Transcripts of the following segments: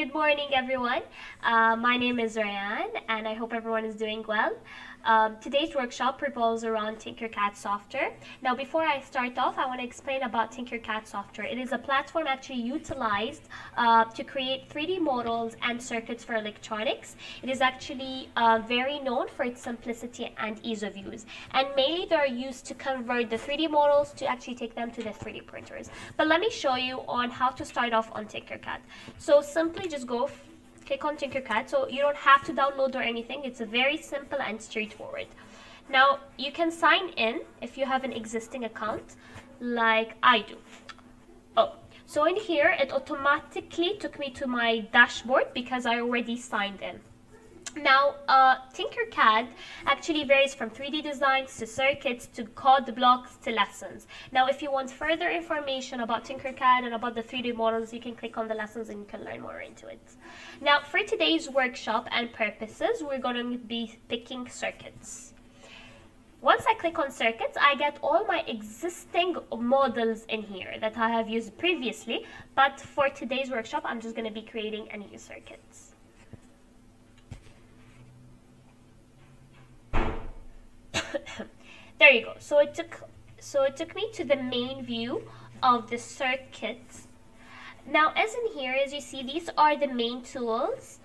Good morning, everyone. Uh, my name is Ryan, and I hope everyone is doing well. Um, today's workshop revolves around Tinkercad software. Now, before I start off, I want to explain about Tinkercad software. It is a platform actually utilized uh, to create 3D models and circuits for electronics. It is actually uh, very known for its simplicity and ease of use. And mainly they are used to convert the 3D models to actually take them to the 3D printers. But let me show you on how to start off on Tinkercad. So simply just go click on Tinkercad. So you don't have to download or anything. It's a very simple and straightforward. Now you can sign in if you have an existing account like I do. Oh, so in here it automatically took me to my dashboard because I already signed in. Now, uh, Tinkercad actually varies from 3D designs to circuits to code blocks to lessons. Now, if you want further information about Tinkercad and about the 3D models, you can click on the lessons and you can learn more into it. Now, for today's workshop and purposes, we're going to be picking circuits. Once I click on circuits, I get all my existing models in here that I have used previously, but for today's workshop, I'm just going to be creating a new circuits. There you go. So it took so it took me to the main view of the circuits. Now as in here, as you see, these are the main tools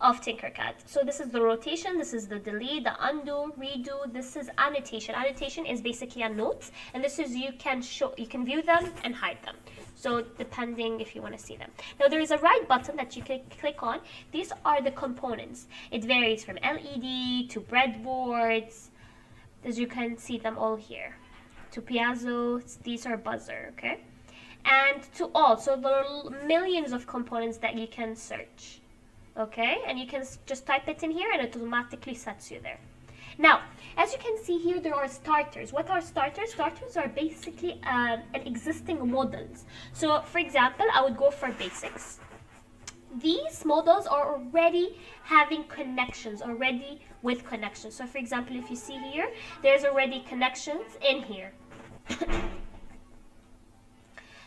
of Tinkercad. So this is the rotation, this is the delete, the undo, redo, this is annotation. Annotation is basically a note and this is you can show you can view them and hide them. So depending if you want to see them. Now there is a right button that you can click on. These are the components. It varies from LED to breadboards, as you can see them all here. To piezo these are buzzer okay? And to all so there are millions of components that you can search okay? And you can just type it in here and it automatically sets you there. Now as you can see here there are starters. What are starters? Starters are basically uh, an existing models. So for example i would go for basics these models are already having connections already with connections. So for example if you see here there's already connections in here.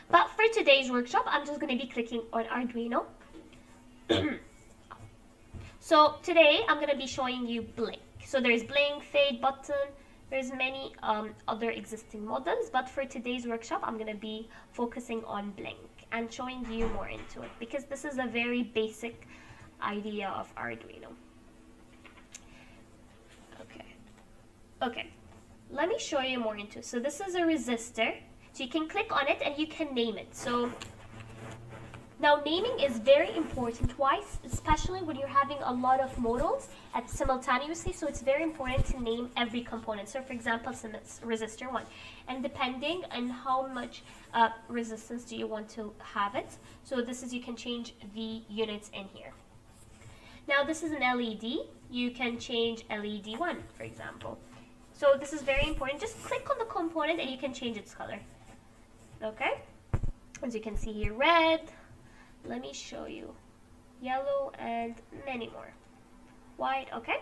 But for today's workshop I'm just going to be clicking on Arduino. So today I'm going to be showing you blink. So there's blink fade button. There's many um, other existing models but for today's workshop I'm going to be focusing on blink and showing you more into it because this is a very basic idea of Arduino. Okay, okay, let me show you more into it. So this is a resistor, so you can click on it and you can name it. So now naming is very important, twice, Especially when you're having a lot of models at simultaneously, so it's very important to name every component. So for example, resistor 1. And depending on how much uh, resistance do you want to have it, so this is you can change the units in here. Now this is an LED, you can change LED 1, for example. So this is very important. Just click on the component and you can change its color. Okay? As you can see here, red, let me show you. Yellow and many more. White okay.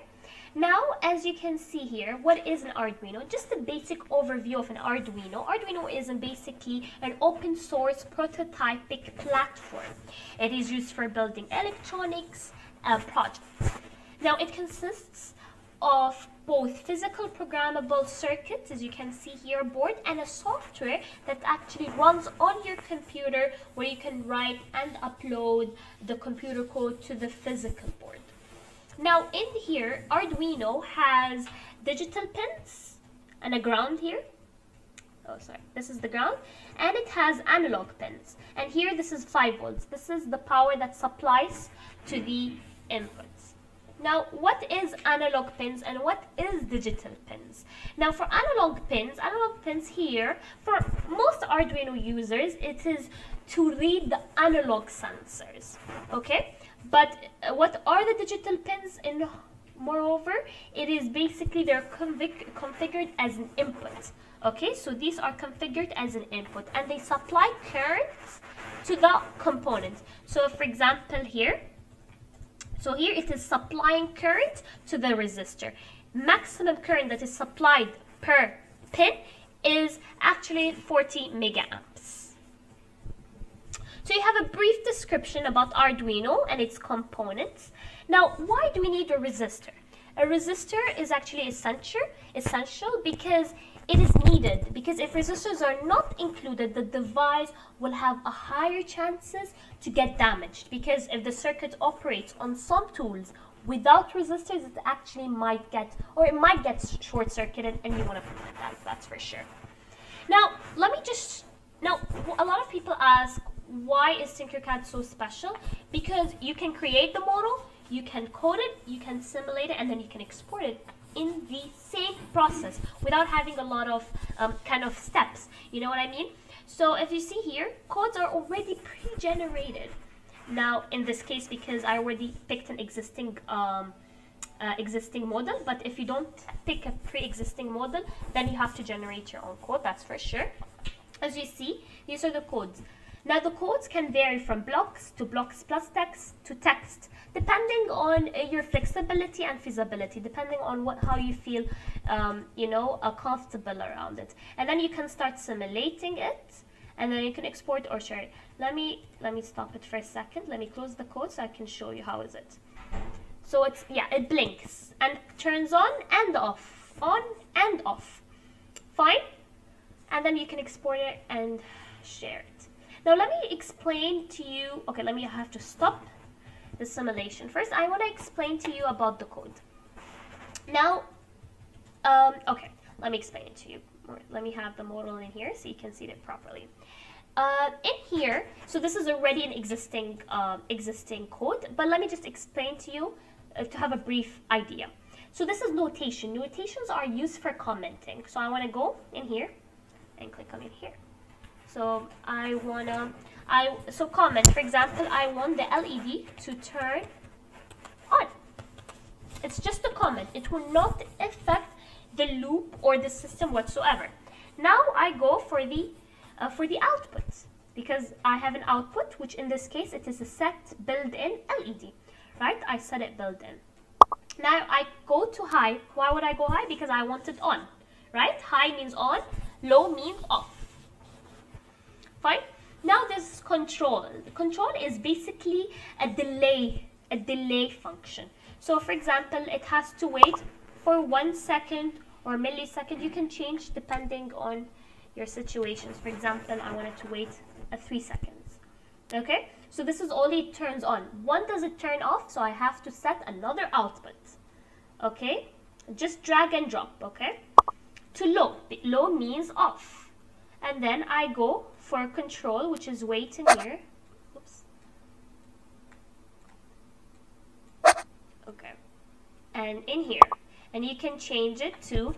Now as you can see here what is an Arduino? Just a basic overview of an Arduino. Arduino is basically an open source prototypic platform. It is used for building electronics uh, projects. Now it consists of both physical programmable circuits, as you can see here, board, and a software that actually runs on your computer where you can write and upload the computer code to the physical board. Now in here, Arduino has digital pins and a ground here. Oh, sorry, this is the ground. And it has analog pins. And here, this is 5 volts. This is the power that supplies to the input. Now, what is analog pins and what is digital pins? Now, for analog pins, analog pins here, for most Arduino users, it is to read the analog sensors, okay? But uh, what are the digital pins in moreover? It is basically they're config configured as an input, okay? So these are configured as an input and they supply currents to the component. So for example here, so here it is supplying current to the resistor. Maximum current that is supplied per pin is actually 40 mega amps. So you have a brief description about Arduino and its components. Now, why do we need a resistor? A resistor is actually essential, essential because it is needed because if resistors are not included, the device will have a higher chances to get damaged because if the circuit operates on some tools without resistors, it actually might get, or it might get short-circuited and you want to prevent that, that's for sure. Now, let me just, now, a lot of people ask, why is Tinkercad so special? Because you can create the model, you can code it, you can simulate it, and then you can export it in the same process without having a lot of um, kind of steps. You know what I mean? So if you see here, codes are already pre-generated. Now, in this case, because I already picked an existing um, uh, existing model, but if you don't pick a pre-existing model, then you have to generate your own code, that's for sure. As you see, these are the codes. Now the codes can vary from blocks to blocks plus text to text, depending on uh, your flexibility and feasibility, depending on what how you feel, um, you know, uh, comfortable around it. And then you can start simulating it, and then you can export or share. Let me let me stop it for a second. Let me close the code so I can show you how is it. So it's yeah, it blinks and turns on and off, on and off. Fine, and then you can export it and share it. Now let me explain to you, okay, let me have to stop the simulation. First, I want to explain to you about the code. Now, um, okay, let me explain it to you. Let me have the model in here so you can see it properly. Uh, in here, so this is already an existing uh, existing code, but let me just explain to you uh, to have a brief idea. So this is notation. Notations are used for commenting. So I want to go in here and click on it here. So I wanna, I so comment. For example, I want the LED to turn on. It's just a comment. It will not affect the loop or the system whatsoever. Now I go for the uh, for the output because I have an output, which in this case it is a set built-in LED, right? I set it built-in. Now I go to high. Why would I go high? Because I want it on, right? High means on, low means off. Fine. Now this control. The control is basically a delay, a delay function. So for example, it has to wait for one second or millisecond. You can change depending on your situations. For example, I wanted to wait a three seconds. Okay, so this is only it turns on. One does it turn off, so I have to set another output. Okay, just drag and drop. Okay, to low. Low means off, and then I go for control, which is wait in here. Oops. Okay. And in here. And you can change it to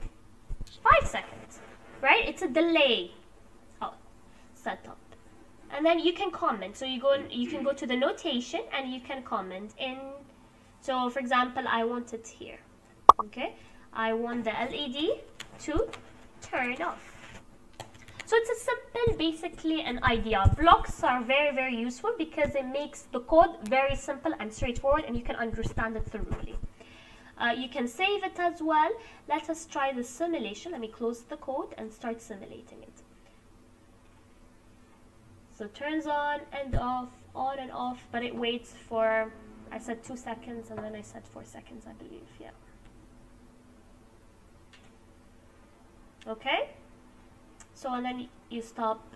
5 seconds. Right? It's a delay oh, setup. And then you can comment. So you go you can go to the notation and you can comment in so for example I want it here. Okay? I want the LED to turn off. So it's a simple, basically an idea. Blocks are very, very useful because it makes the code very simple and straightforward and you can understand it thoroughly. Uh, you can save it as well. Let us try the simulation. Let me close the code and start simulating it. So turns on and off, on and off, but it waits for, I said two seconds and then I said four seconds, I believe, yeah. Okay? So and then you stop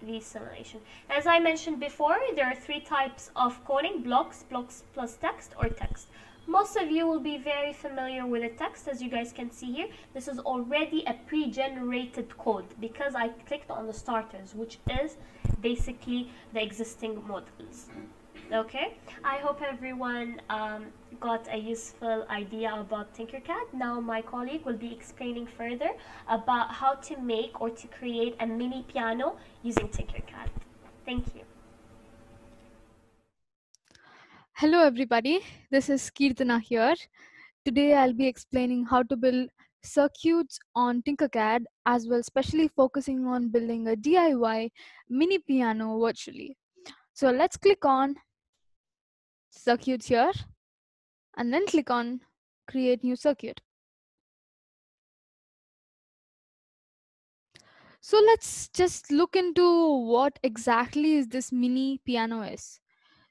the simulation. As I mentioned before, there are three types of coding, blocks, blocks plus text, or text. Most of you will be very familiar with the text, as you guys can see here. This is already a pre-generated code because I clicked on the starters, which is basically the existing models okay. I hope everyone um, got a useful idea about tinkercad. Now my colleague will be explaining further about how to make or to create a mini piano using tinkercad. Thank you. Hello everybody. This is kirtana here. Today i'll be explaining how to build circuits on tinkercad as well especially focusing on building a diy mini piano virtually. So let's click on circuits here and then click on create new circuit. So let's just look into what exactly is this mini piano is.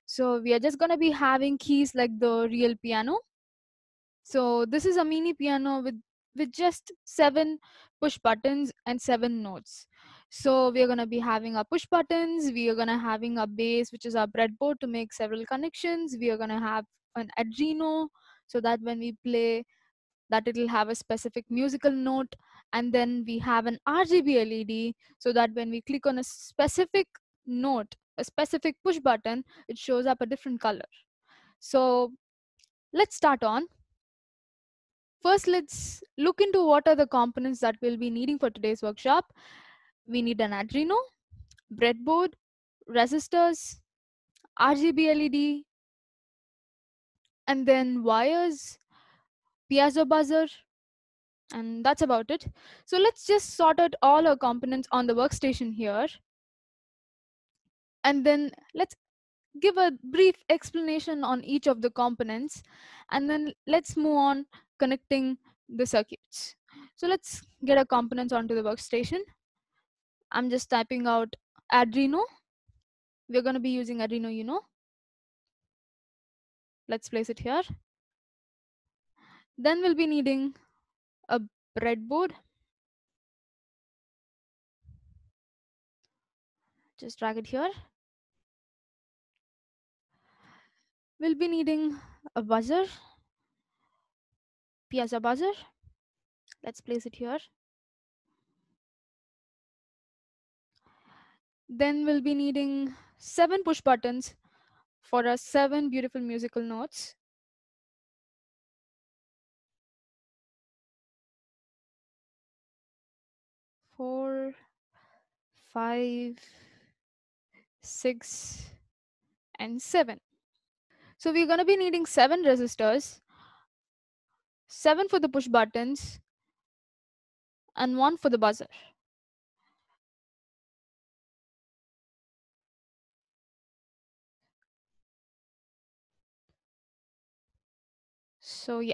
So we are just going to be having keys like the real piano. So this is a mini piano with with just seven push buttons and seven notes. So we are going to be having our push buttons. We are going to having a base, which is our breadboard to make several connections. We are going to have an Arduino so that when we play that it'll have a specific musical note and then we have an RGB LED so that when we click on a specific note, a specific push button, it shows up a different color. So let's start on. First, let's look into what are the components that we'll be needing for today's workshop. We need an Arduino, breadboard, resistors, RGB LED, and then wires, piezo buzzer, and that's about it. So let's just sort out all our components on the workstation here. And then let's give a brief explanation on each of the components. And then let's move on connecting the circuits. So let's get our components onto the workstation. I'm just typing out Arduino. We're going to be using Arduino Uno. Let's place it here. Then we'll be needing a breadboard. Just drag it here. We'll be needing a buzzer, piezo buzzer. Let's place it here. Then we'll be needing seven push buttons for our seven beautiful musical notes. Four, five, six, and seven. So we're going to be needing seven resistors, seven for the push buttons, and one for the buzzer. So yeah,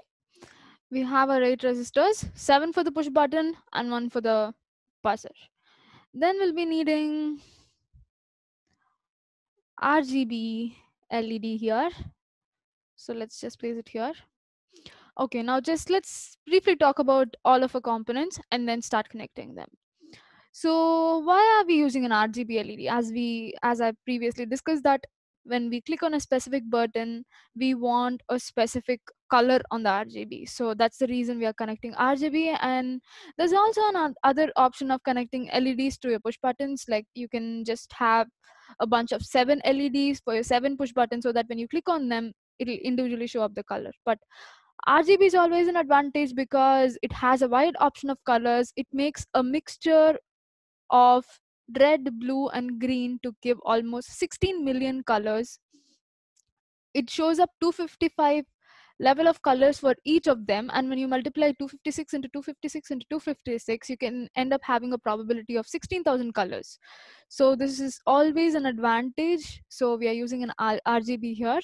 we have our eight resistors, seven for the push button and one for the buzzer. Then we'll be needing RGB LED here. So let's just place it here. Okay, now just let's briefly talk about all of our components and then start connecting them. So why are we using an RGB LED? As we, as I previously discussed that when we click on a specific button, we want a specific color on the RGB. So that's the reason we are connecting RGB. And there's also another option of connecting LEDs to your push buttons. Like you can just have a bunch of seven LEDs for your seven push buttons so that when you click on them, it'll individually show up the color. But RGB is always an advantage because it has a wide option of colors. It makes a mixture of red, blue, and green to give almost 16 million colors. It shows up 255 level of colors for each of them and when you multiply 256 into 256 into 256 you can end up having a probability of 16000 colors. So this is always an advantage. So we are using an R rgb here.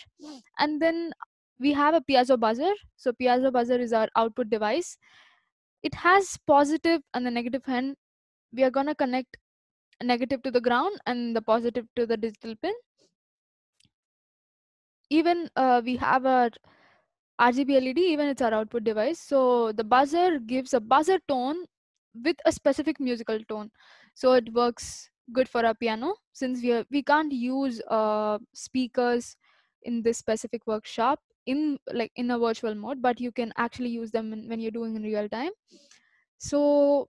And then we have a piezo buzzer. So piezo buzzer is our output device. It has positive and the negative end we are going to connect negative to the ground and the positive to the digital pin even uh, we have a RGB LED, even it's our output device. So the buzzer gives a buzzer tone with a specific musical tone. So it works good for our piano since we are, we can't use uh, speakers in this specific workshop in like in a virtual mode, but you can actually use them when you're doing in real time. So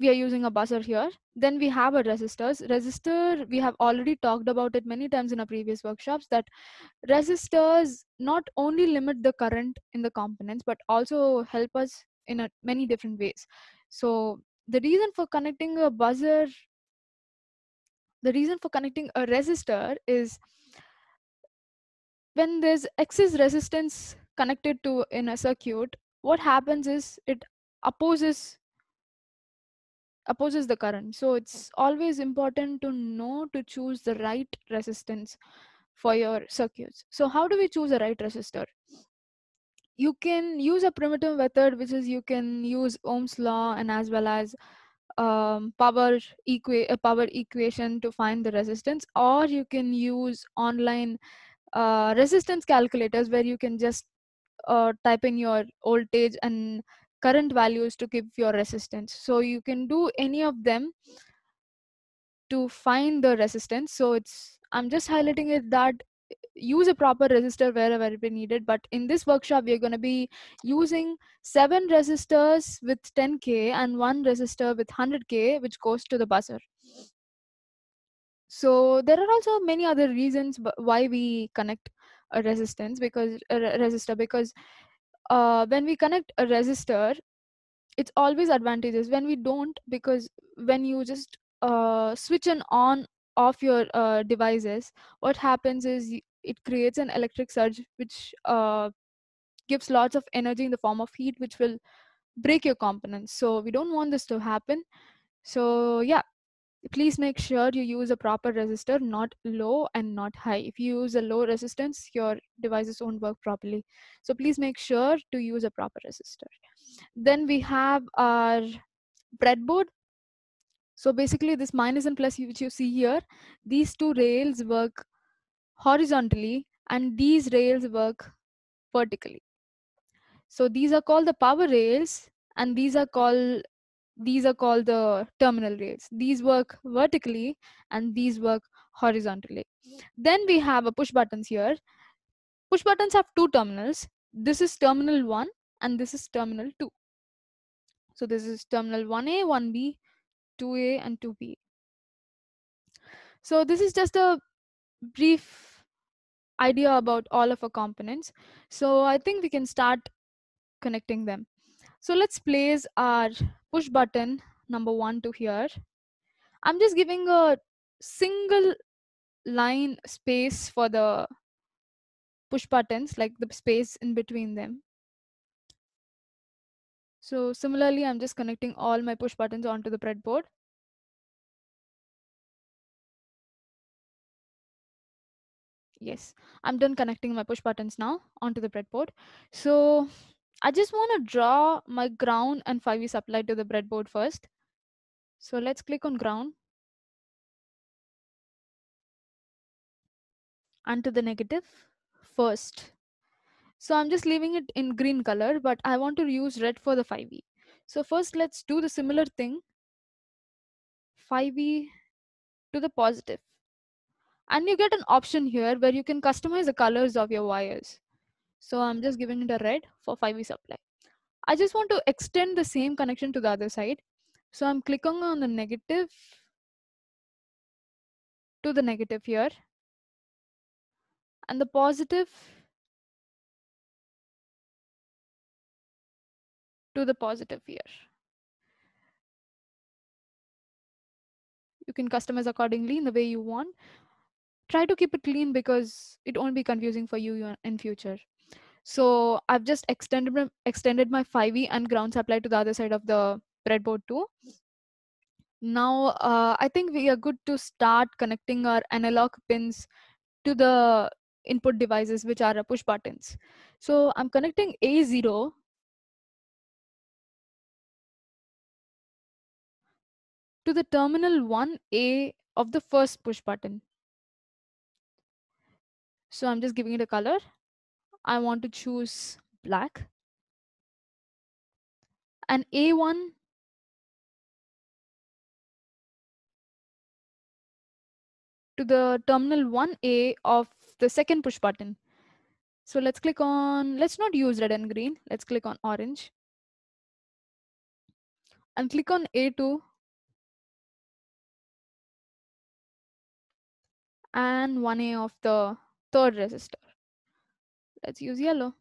we are using a buzzer here. Then we have a resistors. Resistor, we have already talked about it many times in our previous workshops that resistors not only limit the current in the components, but also help us in a, many different ways. So the reason for connecting a buzzer, the reason for connecting a resistor is when there's excess resistance connected to in a circuit, what happens is it opposes opposes the current. So it's always important to know to choose the right resistance for your circuits. So how do we choose a right resistor? You can use a primitive method which is you can use ohm's law and as well as um, power equa- a power equation to find the resistance or you can use online uh, resistance calculators where you can just uh, type in your voltage and current values to give your resistance. So you can do any of them to find the resistance. So it's i'm just highlighting it that use a proper resistor wherever it be needed. But in this workshop we're going to be using seven resistors with 10k and one resistor with 100k which goes to the buzzer. So there are also many other reasons why we connect a resistance because a resistor because uh, when we connect a resistor it's always advantages when we don't because when you just uh, switch an on off your uh, devices what happens is it creates an electric surge which uh, gives lots of energy in the form of heat which will break your components. So we don't want this to happen. So yeah please make sure you use a proper resistor not low and not high. If you use a low resistance your devices won't work properly. So please make sure to use a proper resistor. Then we have our breadboard. So basically this minus and plus which you see here these two rails work horizontally and these rails work vertically. So these are called the power rails and these are called these are called the terminal rails. These work vertically and these work horizontally. Then we have a push buttons here. Push buttons have two terminals. This is terminal 1 and this is terminal 2 so this is terminal 1a 1b 2a and 2b so this is just a brief idea about all of our components. So i think we can start connecting them so let's place our push button number one to here. I'm just giving a single line space for the push buttons, like the space in between them. So similarly, I'm just connecting all my push buttons onto the breadboard. Yes, I'm done connecting my push buttons now onto the breadboard. So I just want to draw my ground and 5V supply to the breadboard first. So let's click on ground. And to the negative first. So I'm just leaving it in green color, but I want to use red for the 5V. So first let's do the similar thing. 5V to the positive. And you get an option here where you can customize the colors of your wires. So I'm just giving it a red for 5V supply. I just want to extend the same connection to the other side. So I'm clicking on the negative to the negative here. And the positive to the positive here. You can customize accordingly in the way you want. Try to keep it clean because it won't be confusing for you in future. So I've just extended my, extended my 5V and ground supply to the other side of the breadboard too. Now uh, I think we are good to start connecting our analog pins to the input devices which are push buttons. So I'm connecting A0 to the terminal 1A of the first push button. So I'm just giving it a color. I want to choose black. And A1 to the terminal 1A of the second push button. So let's click on, let's not use red and green. Let's click on orange. And click on A2. And 1A of the third resistor. Let's use yellow.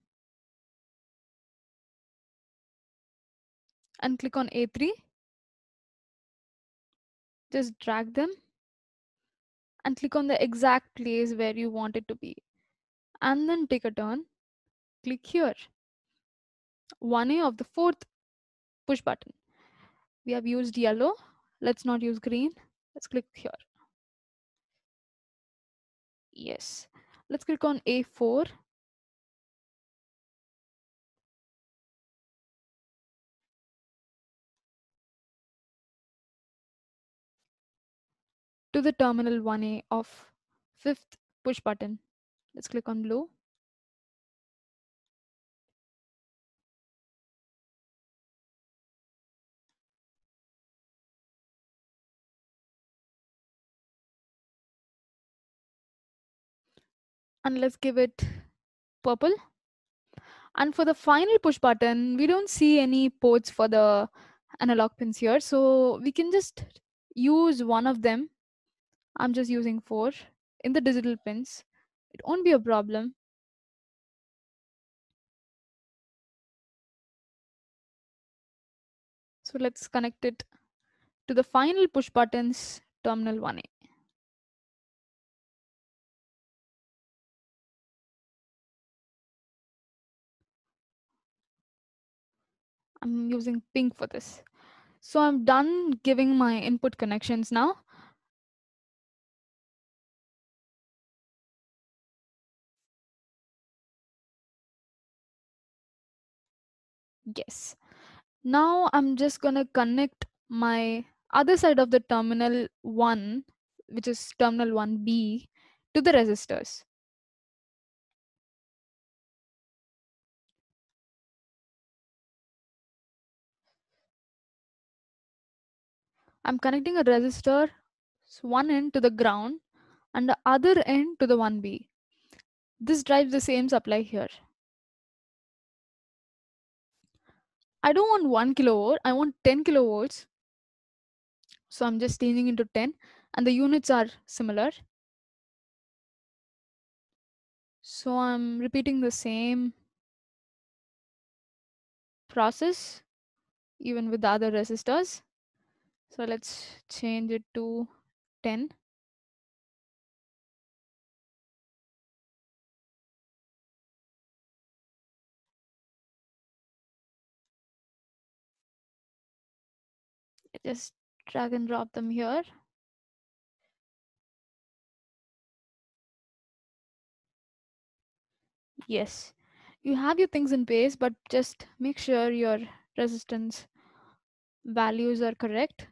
And click on A3. Just drag them and click on the exact place where you want it to be. And then take a turn, click here. 1A of the fourth push button. We have used yellow. Let's not use green. Let's click here. Yes. Let's click on A4. To the terminal 1A of fifth push button. Let's click on blue. And let's give it purple. And for the final push button, we don't see any ports for the analog pins here. So we can just use one of them. I'm just using four in the digital pins. It won't be a problem. So let's connect it to the final push buttons terminal 1A. I'm using pink for this. So I'm done giving my input connections now. Yes. Now I'm just going to connect my other side of the terminal 1, which is terminal 1B, to the resistors. I'm connecting a resistor one end to the ground and the other end to the 1B. This drives the same supply here. I don't want 1 kilovolt, I want 10 kilovolts. So I'm just changing into 10 and the units are similar. So I'm repeating the same process even with the other resistors. So let's change it to 10. Just drag and drop them here. Yes, you have your things in place, but just make sure your resistance values are correct.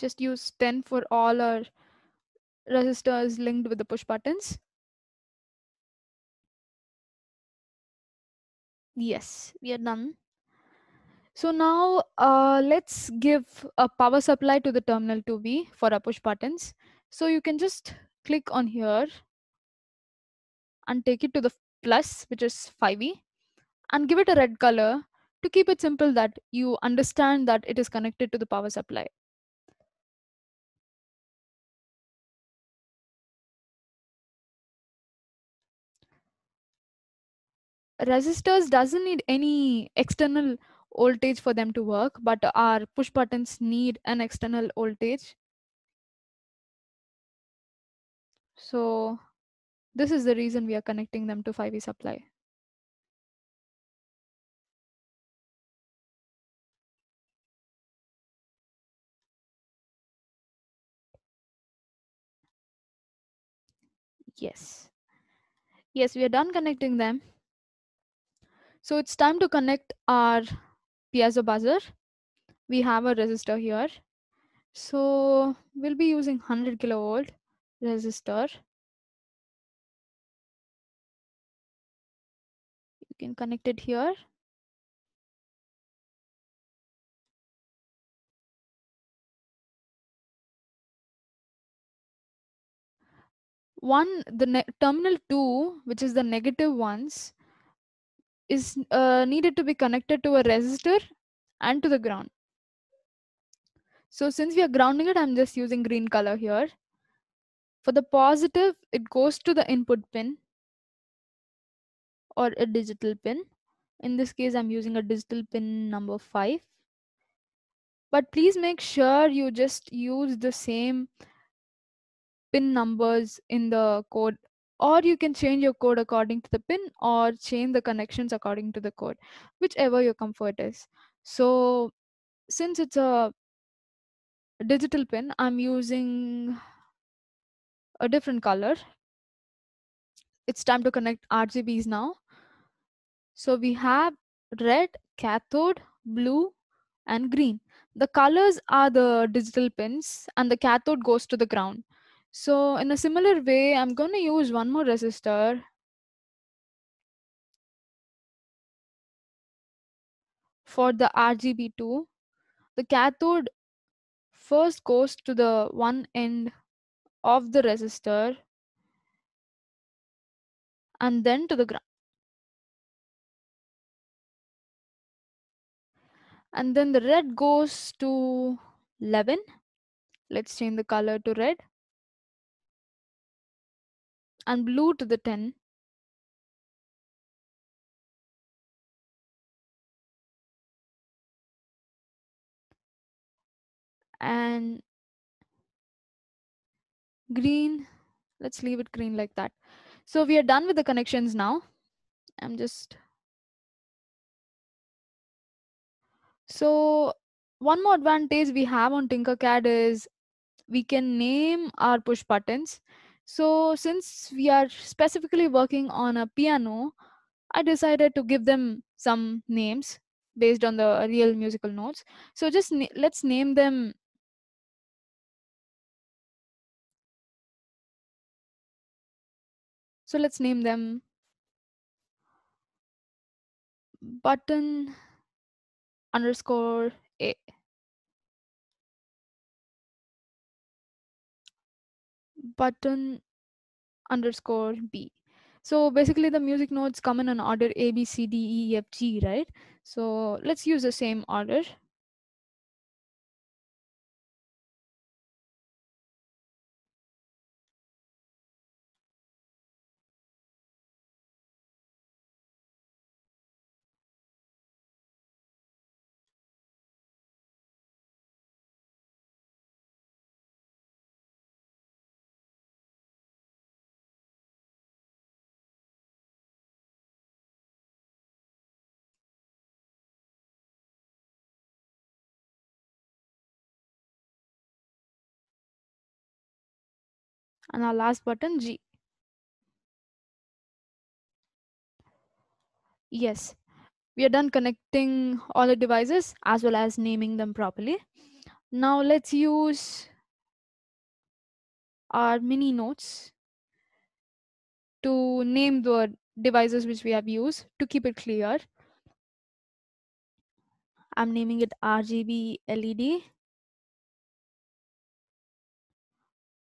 Just use 10 for all our resistors linked with the push buttons. Yes, we are done. So now uh, let's give a power supply to the terminal 2B for our push buttons. So you can just click on here and take it to the plus, which is 5V, and give it a red color to keep it simple that you understand that it is connected to the power supply. Resistors doesn't need any external voltage for them to work, but our push buttons need an external voltage. So this is the reason we are connecting them to 5V supply. Yes. Yes, we are done connecting them. So it's time to connect our piezo buzzer. We have a resistor here. So we'll be using 100 kilovolt resistor. You can connect it here. One, the terminal 2, which is the negative ones, is uh, needed to be connected to a resistor and to the ground. So since we are grounding it, I'm just using green color here. For the positive, it goes to the input pin or a digital pin. In this case, I'm using a digital pin number five. But please make sure you just use the same pin numbers in the code or you can change your code according to the pin or change the connections according to the code whichever your comfort is so since it's a digital pin, I'm using a different color. It's time to connect RGBs now. So we have red, cathode, blue, and green. The colors are the digital pins and the cathode goes to the ground. So in a similar way, I'm going to use one more resistor for the RGB2. The cathode first goes to the one end of the resistor and then to the ground. And then the red goes to 11. Let's change the color to red. And blue to the 10. And green, let's leave it green like that. So we are done with the connections now. I'm just So one more advantage we have on Tinkercad is we can name our push buttons. So since we are specifically working on a piano, I decided to give them some names based on the real musical notes. So just na let's name them So let's name them button underscore A. Button underscore B. So basically the music notes come in an order A, B, C, D, E, F, G, right? So let's use the same order. And our last button G. Yes, we are done connecting all the devices as well as naming them properly. Now let's use our mini notes to name the devices which we have used to keep it clear. I'm naming it RGB LED.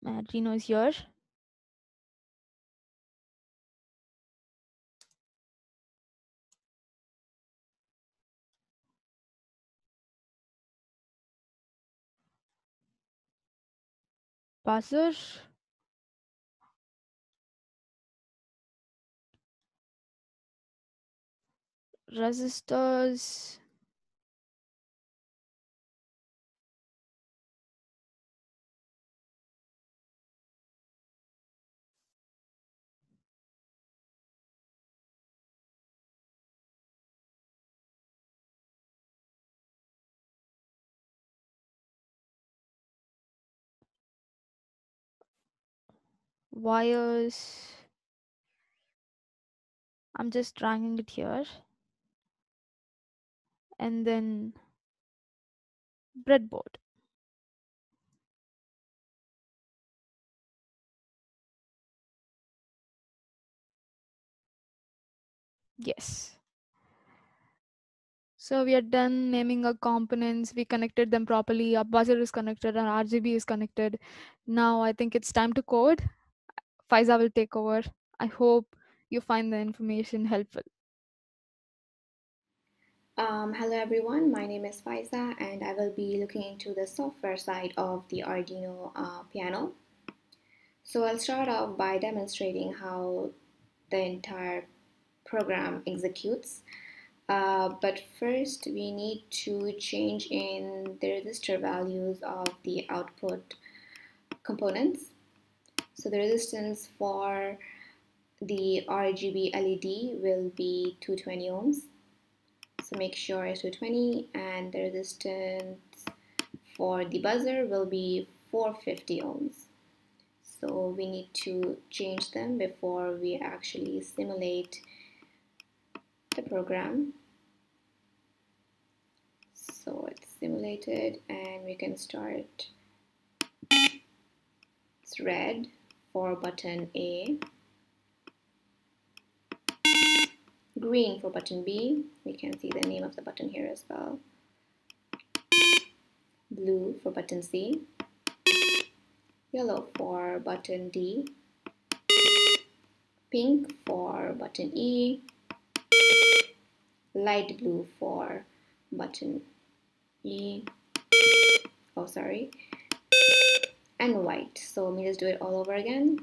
Arduino is here. Buzzer. Resistors. Wires I'm just dragging it here. And then breadboard. Yes. So we are done naming our components. We connected them properly. Our buzzer is connected. Our RGB is connected. Now I think it's time to code Faiza will take over. I hope you find the information helpful. Um, hello everyone, my name is Faiza and I will be looking into the software side of the Arduino uh, piano. So I'll start off by demonstrating how the entire program executes. Uh, but first we need to change in the resistor values of the output components. So the resistance for the RGB LED will be 220 ohms. So make sure it's 220 and the resistance for the buzzer will be 450 ohms. So we need to change them before we actually simulate the program. So it's simulated and we can start. It's red for button A. Green for button B. We can see the name of the button here as well. Blue for button C, yellow for button D, pink for button E, light blue for button E, oh sorry, and white. So let me just do it all over again.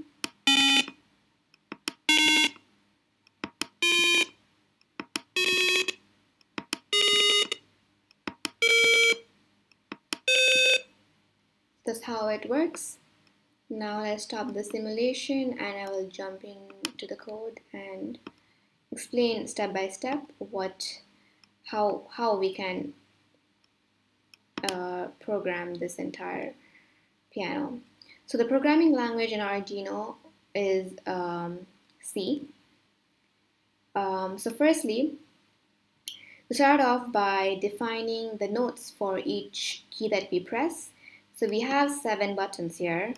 that's how it works now let's stop the simulation and I will jump into the code and explain step by step what how how we can uh, program this entire piano. So the programming language in Arduino is um, C. Um, so firstly we start off by defining the notes for each key that we press. So we have seven buttons here,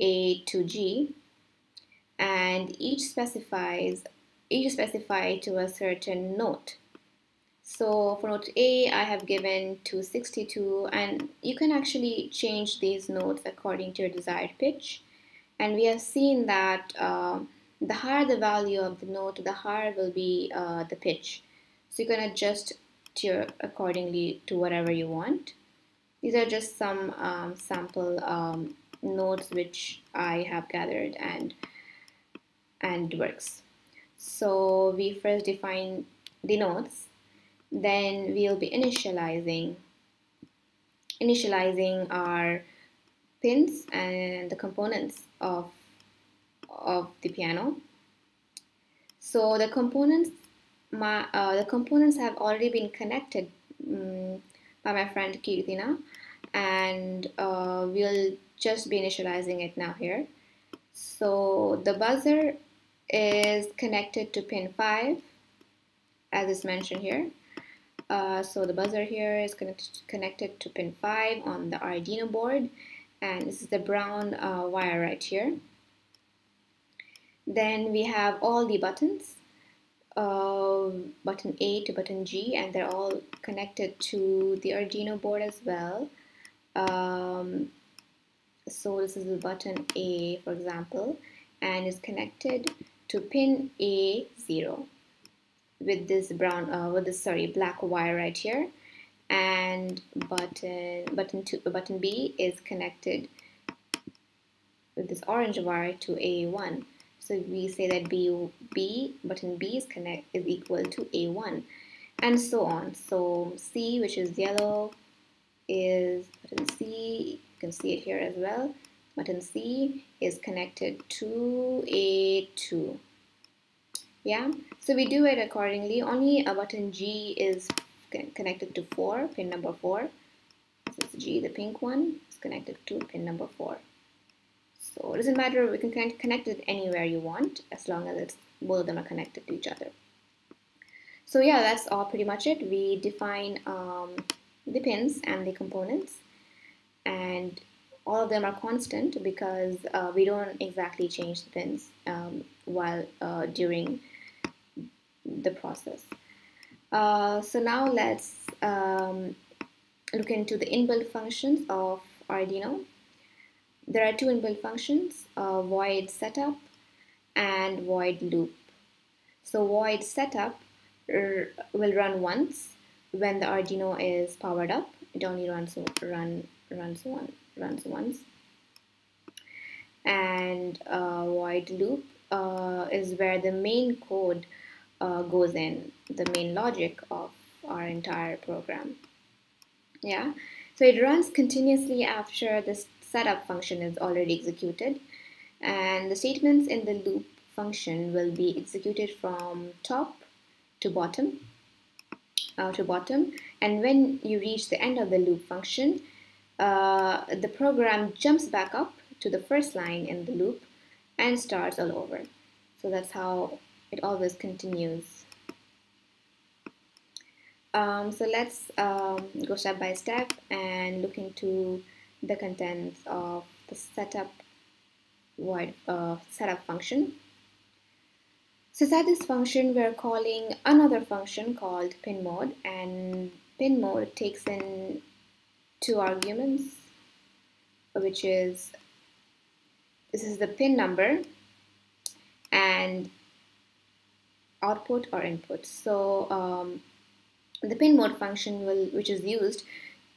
A to G, and each specifies each specify to a certain note. So for note A, I have given 262, and you can actually change these notes according to your desired pitch. And we have seen that uh, the higher the value of the note, the higher will be uh, the pitch. So you can adjust to your, accordingly to whatever you want. These are just some um, sample um, notes which I have gathered and and works. So we first define the notes, then we'll be initializing initializing our pins and the components of of the piano. So the components my uh, the components have already been connected um, by my friend Kirtina and uh, we'll just be initializing it now here. So the buzzer is connected to pin 5 as is mentioned here. Uh, so the buzzer here is connected, connected to pin 5 on the Arduino board and this is the brown uh, wire right here. Then we have all the buttons uh, button A to button G and they're all connected to the Arduino board as well. Um, so this is the button A for example and is connected to pin A0 with this brown uh, with this sorry black wire right here and button button two button B is connected with this orange wire to A1 so we say that B, B button B is connect is equal to A1 and so on. So C which is yellow is button C, you can see it here as well. Button C is connected to A2. Yeah, so we do it accordingly. Only a button G is connected to 4, pin number 4. This is G, the pink one, is connected to pin number 4. So it doesn't matter, we can connect it anywhere you want as long as it's, both of them are connected to each other. So yeah, that's all pretty much it. We define um, the pins and the components and all of them are constant because uh, we don't exactly change the pins um, while uh, during the process. Uh, so now let's um, look into the inbuilt functions of Arduino. There are two inbuilt functions, uh, void setup and void loop. So void setup will run once when the Arduino is powered up. It only runs run runs one runs once. And uh, void loop uh, is where the main code uh, goes in, the main logic of our entire program. Yeah, so it runs continuously after this setup function is already executed and the statements in the loop function will be executed from top to bottom uh, to bottom and when you reach the end of the loop function uh, the program jumps back up to the first line in the loop and starts all over. So that's how it always continues. Um, so let's um, go step by step and look into the contents of the setup void uh, setup function. So inside this function, we're calling another function called pin mode, and pin mode takes in two arguments, which is this is the pin number and output or input. So um, the pin mode function will, which is used,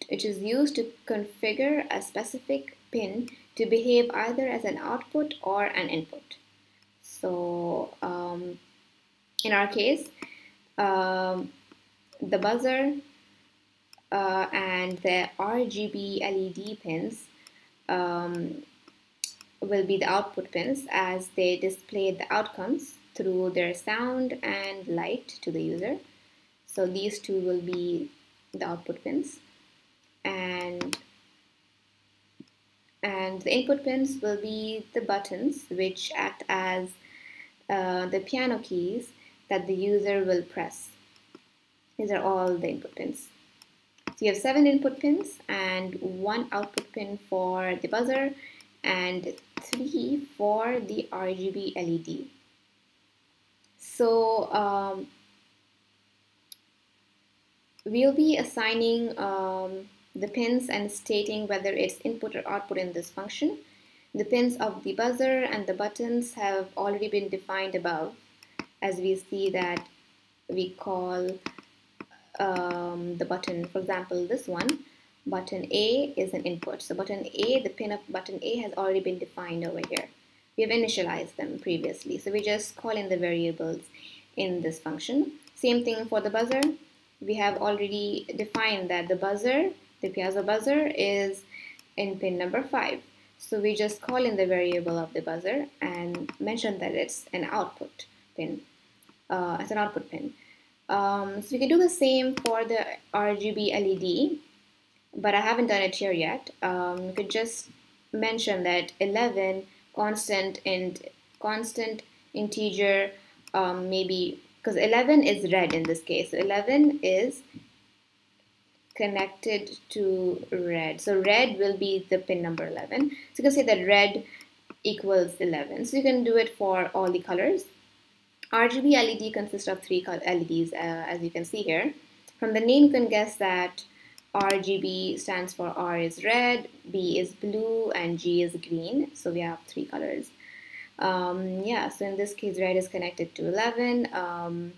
which is used to configure a specific pin to behave either as an output or an input. So um, in our case, um, the buzzer uh, and the RGB LED pins um, will be the output pins as they display the outcomes through their sound and light to the user. So these two will be the output pins and and the input pins will be the buttons which act as uh, the piano keys that the user will press. These are all the input pins. So you have seven input pins and one output pin for the buzzer and three for the RGB LED. So um, we'll be assigning um, the pins and stating whether it's input or output in this function. The pins of the buzzer and the buttons have already been defined above as we see that we call um, the button, for example, this one, button A is an input. So button A, the pin of button A has already been defined over here. We have initialized them previously. So we just call in the variables in this function. Same thing for the buzzer. We have already defined that the buzzer, the piezo buzzer is in pin number 5. So we just call in the variable of the buzzer and mention that it's an output pin, uh, as an output pin. Um, so we can do the same for the RGB LED, but I haven't done it here yet. Um, we could just mention that 11 constant and constant integer um, maybe because 11 is red in this case. So 11 is connected to red. So red will be the pin number 11. So you can say that red equals 11. So you can do it for all the colors. RGB LED consists of three LEDs uh, as you can see here. From the name you can guess that RGB stands for R is red, B is blue, and G is green. So we have three colors. Um, yeah, so in this case, red is connected to 11, um,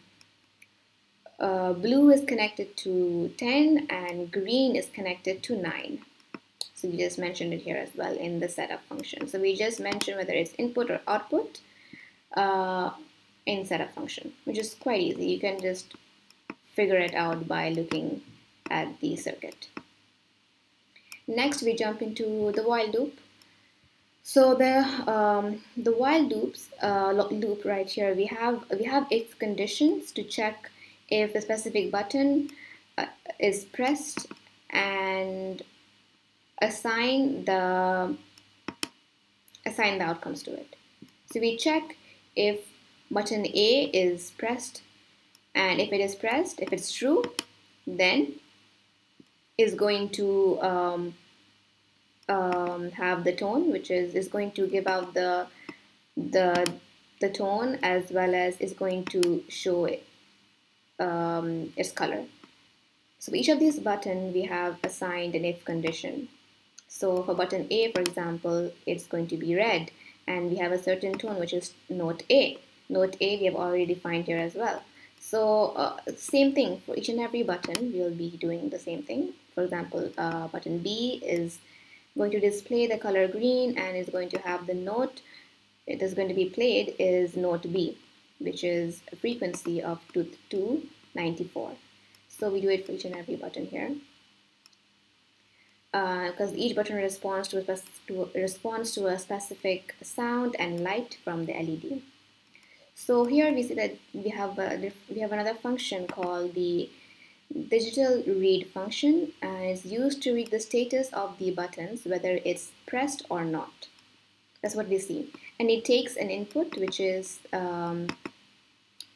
uh, blue is connected to 10, and green is connected to 9. So we just mentioned it here as well in the setup function. So we just mentioned whether it's input or output uh, in setup function, which is quite easy. You can just figure it out by looking at the circuit. Next, we jump into the while loop. So the um, the while loops uh, loop right here we have we have if conditions to check if the specific button uh, is pressed and assign the assign the outcomes to it. So we check if button A is pressed and if it is pressed if it's true then is going to um, um, have the tone, which is, is going to give out the, the, the tone as well as is going to show it, um, its color. So each of these buttons we have assigned an if condition. So for button A, for example, it's going to be red and we have a certain tone which is note A. Note A we have already defined here as well. So uh, same thing for each and every button, we'll be doing the same thing. For example, uh, button B is going to display the color green and is going to have the note it is going to be played is note B which is a frequency of 294 so we do it for each and every button here. Because uh, each button responds to a, to responds to a specific sound and light from the LED so here we see that we have a, we have another function called the digital read function is used to read the status of the buttons whether it's pressed or not. That's what we see. And it takes an input which is um,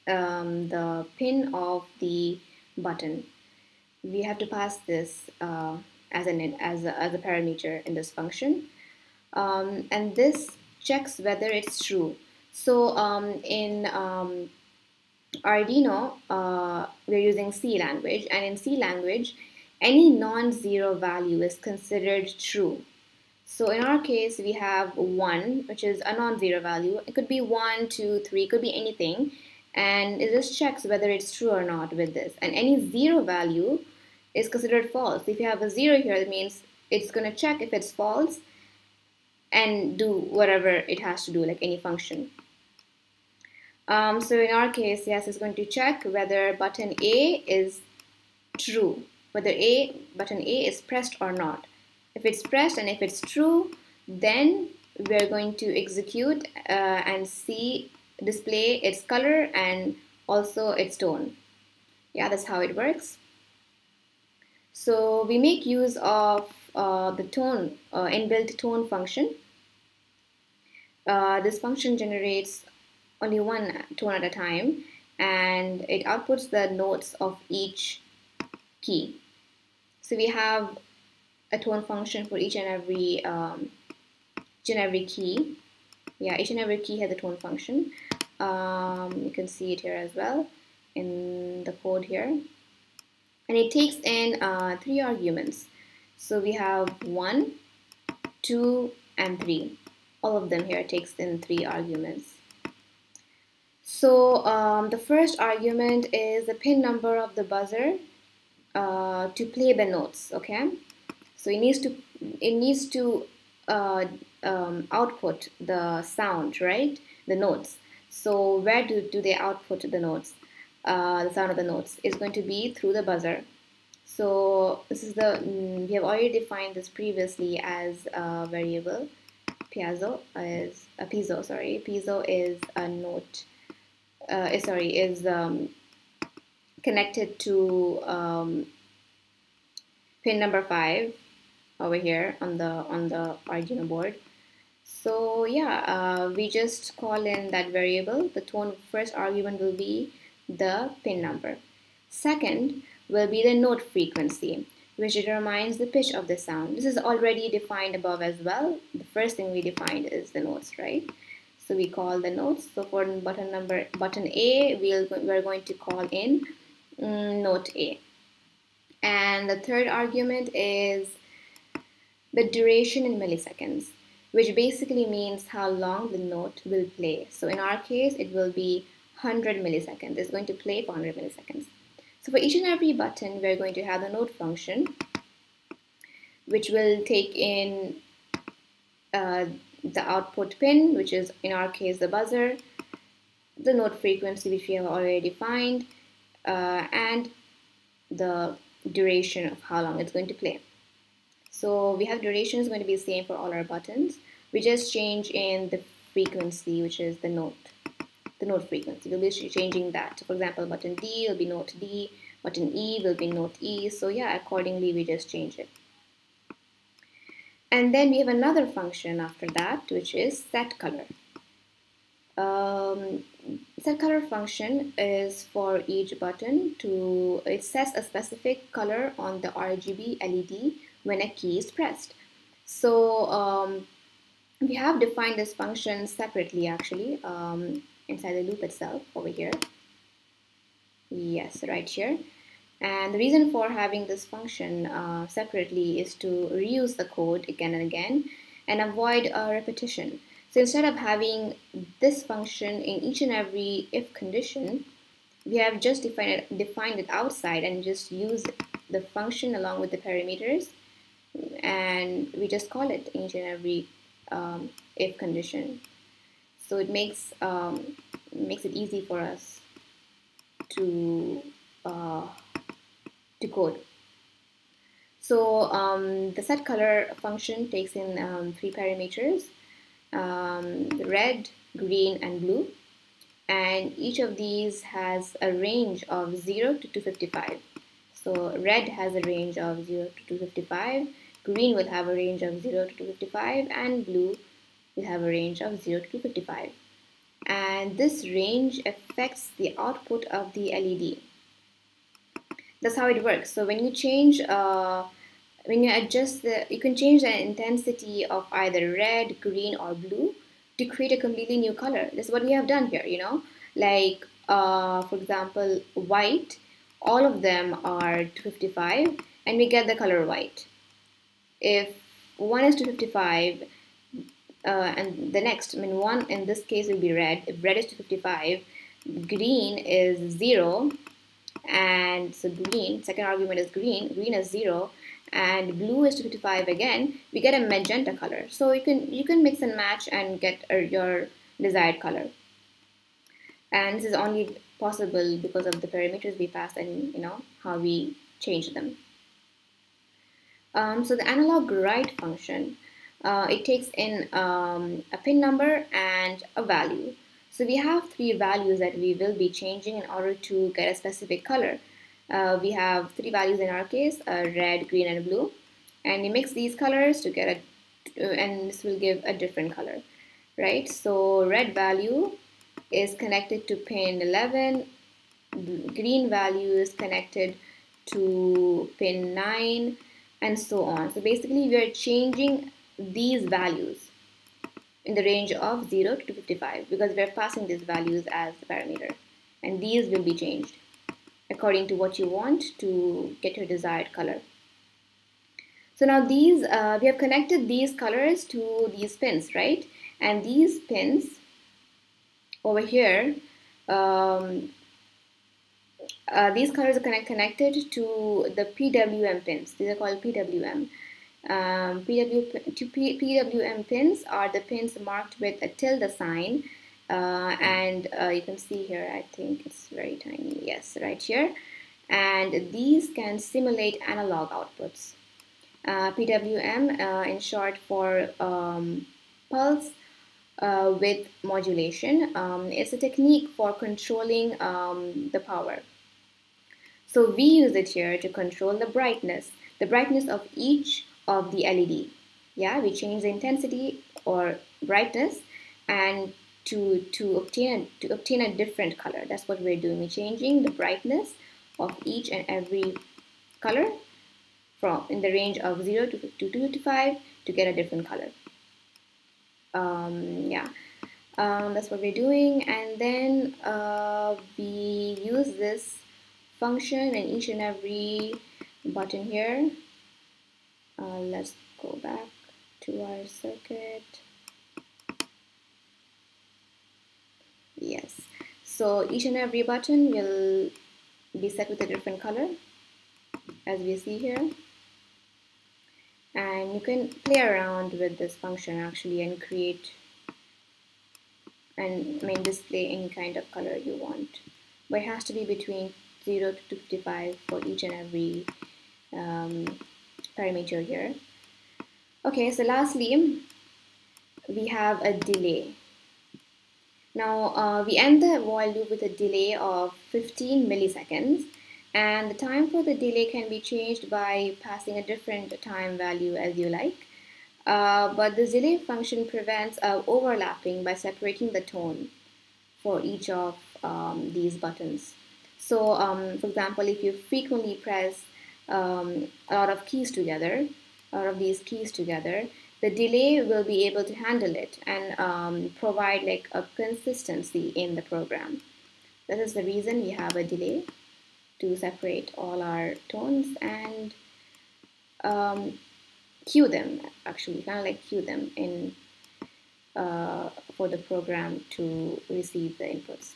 um, the pin of the button. We have to pass this uh, as an as a, as a parameter in this function. Um, and this checks whether it's true. So um, in um, Arduino, uh, we're using C language, and in C language, any non-zero value is considered true. So in our case, we have 1, which is a non-zero value. It could be 1, 2, 3, it could be anything. And it just checks whether it's true or not with this. And any zero value is considered false. If you have a 0 here, that means it's going to check if it's false and do whatever it has to do, like any function. Um, so in our case, yes, it's going to check whether button A is true, whether A button A is pressed or not. If it's pressed and if it's true, then we're going to execute uh, and see display its color and also its tone. Yeah, that's how it works. So we make use of uh, the tone, uh, inbuilt tone function. Uh, this function generates only one tone at a time and it outputs the notes of each key. So we have a tone function for each and every um, each and every key. Yeah, each and every key has a tone function. Um, you can see it here as well in the code here. And it takes in uh, three arguments. So we have one, two, and three. All of them here takes in three arguments. So um, the first argument is the pin number of the buzzer uh, to play the notes. Okay, so it needs to it needs to uh, um, output the sound, right? The notes. So where do, do they output the notes? Uh, the sound of the notes is going to be through the buzzer. So this is the mm, we have already defined this previously as a variable. Piezo is a piezo. Sorry, piezo is a note uh, eh, sorry, is um, connected to um, pin number five over here on the on the Arduino board. So yeah, uh, we just call in that variable. The tone first argument will be the pin number. Second will be the note frequency, which determines the pitch of the sound. This is already defined above as well. The first thing we defined is the notes, right? So we call the notes. So for button number button A, we'll we're going to call in mm, note A. And the third argument is the duration in milliseconds, which basically means how long the note will play. So in our case, it will be 100 milliseconds. It's going to play for 100 milliseconds. So for each and every button, we're going to have the note function, which will take in uh, the output pin, which is in our case the buzzer, the note frequency, which we have already defined, uh, and the duration of how long it's going to play. So we have duration is going to be the same for all our buttons. We just change in the frequency, which is the note, the note frequency. We'll be changing that. So for example, button D will be note D, button E will be note E. So yeah, accordingly we just change it. And then we have another function after that, which is set color. Um, set color function is for each button to, it sets a specific color on the RGB LED when a key is pressed. So um, we have defined this function separately actually um, inside the loop itself over here. Yes, right here. And the reason for having this function uh, separately is to reuse the code again and again and avoid uh, repetition. So instead of having this function in each and every if condition, we have just defined it, defined it outside and just use the function along with the parameters and we just call it each and every um, if condition. So it makes, um, makes it easy for us to uh, to code. So um, the set color function takes in um, three parameters, um, red, green, and blue. And each of these has a range of 0 to 255. So red has a range of 0 to 255, green will have a range of 0 to 255, and blue will have a range of 0 to 255. And this range affects the output of the LED. That's how it works. So when you change, uh, when you adjust the, you can change the intensity of either red, green, or blue to create a completely new color. That's what we have done here, you know, like uh, for example, white, all of them are 255 and we get the color white. If one is 255 uh, and the next, I mean one in this case will be red, if red is 255, green is 0 and so green, second argument is green, green is 0 and blue is 255 again, we get a magenta color. So you can you can mix and match and get uh, your desired color. And this is only possible because of the parameters we pass and you know how we change them. Um, so the analog write function, uh, it takes in um, a pin number and a value. So we have three values that we will be changing in order to get a specific color. Uh, we have three values in our case, uh, red, green, and blue. And we mix these colors to get a, and this will give a different color, right? So red value is connected to pin 11, green value is connected to pin 9, and so on. So basically we are changing these values in the range of 0 to 55 because we're passing these values as the parameter and these will be changed according to what you want to get your desired color. So now these, uh, we have connected these colors to these pins, right? And these pins over here, um, uh, these colors are connect connected to the PWM pins. These are called PWM. Um, PW, to P, PWM pins are the pins marked with a tilde sign uh, and uh, you can see here I think it's very tiny yes right here. And these can simulate analog outputs. Uh, PWM uh, in short for um, pulse uh, width modulation um, a technique for controlling um, the power. So we use it here to control the brightness the brightness of each of the LED yeah we change the intensity or brightness and to, to, obtain, to obtain a different color. That's what we're doing. We're changing the brightness of each and every color from in the range of 0 to, to 2 to 5 to get a different color. Um, yeah, um, that's what we're doing. And then uh, we use this function in each and every button here. Uh, let's go back to our circuit. yes. So each and every button will be set with a different color as we see here. And you can play around with this function actually and create and I mean display any kind of color you want. But it has to be between 0 to 255 for each and every um, parameter here okay so lastly we have a delay now uh, we end the while loop with a delay of 15 milliseconds and the time for the delay can be changed by passing a different time value as you like. Uh, but the delay function prevents uh, overlapping by separating the tone for each of um, these buttons. So um, for example, if you frequently press um, a lot of keys together, a lot of these keys together, the delay will be able to handle it and um, provide like a consistency in the program. This is the reason we have a delay to separate all our tones and um, cue them actually kind of like cue them in uh, for the program to receive the inputs.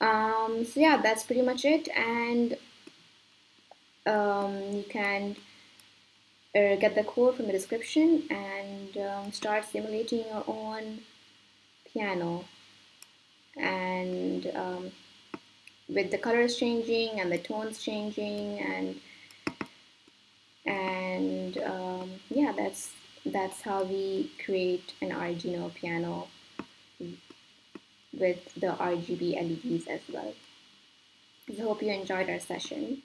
Um, so yeah, that's pretty much it and um, you can uh, get the code from the description and um, start simulating your own piano and um, with the colors changing and the tones changing and and um, yeah that's that's how we create an Arduino piano with the RGB LEDs as well. I hope you enjoyed our session.